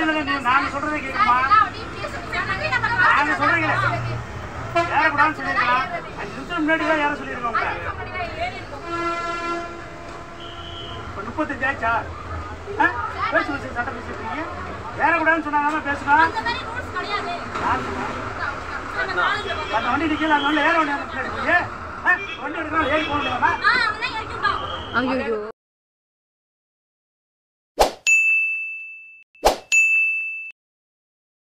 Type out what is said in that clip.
வட்டியில் நான் சொல்றதை கேட்குமா? நாங்க சொல்றீங்களே ஏறக்கூடாதுன்னு சொல்லியிருக்கலாம். அஞ்சு நிமிஷம் முன்னாடி தான் ஏற சொல்லியிருக்கோம் இப்போ முப்பத்தஞ்சாச்சா பேசு பேசு சட்டம் பேசிருக்கீங்க ஏறக்கூடாதுன்னு சொன்னாங்க பேசலாம் அந்த வண்டி நிக்கல அந்த வண்டி ஏற வேண்டிய வண்டி எடுக்கலாம் ஏறி போக முடியாமா